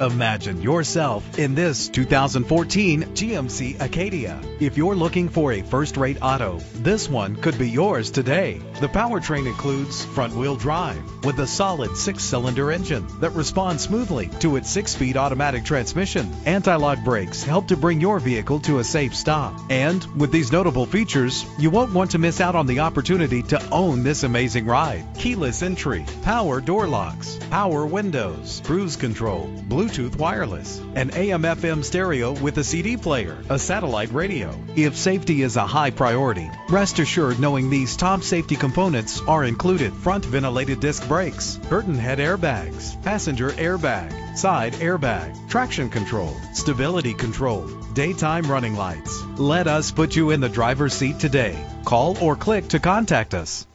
Imagine yourself in this 2014 GMC Acadia. If you're looking for a first-rate auto, this one could be yours today. The powertrain includes front-wheel drive with a solid six-cylinder engine that responds smoothly to its six-speed automatic transmission. Anti-lock brakes help to bring your vehicle to a safe stop. And with these notable features, you won't want to miss out on the opportunity to own this amazing ride. Keyless entry, power door locks, power windows, cruise control, Bluetooth wireless, an AM FM stereo with a CD player, a satellite radio. If safety is a high priority, rest assured knowing these top safety components are included. Front ventilated disc brakes, curtain head airbags, passenger airbag, side airbag, traction control, stability control, daytime running lights. Let us put you in the driver's seat today. Call or click to contact us.